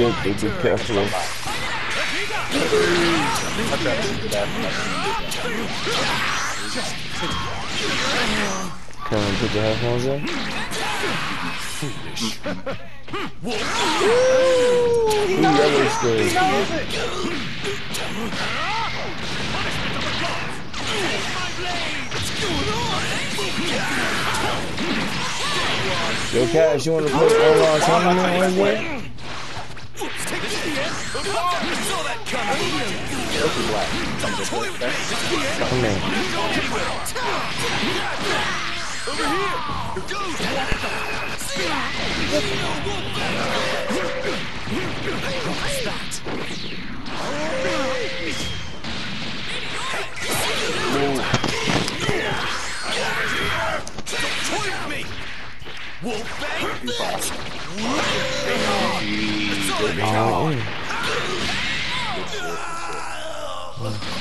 good, they careful. Put the headphones in. Foolish. Ooh, that looks good. Yo, Cash, you want to put Ola on me one way? Silky Black comes into effect. Coming. Over here! What's that? Don't toy with! Good shit.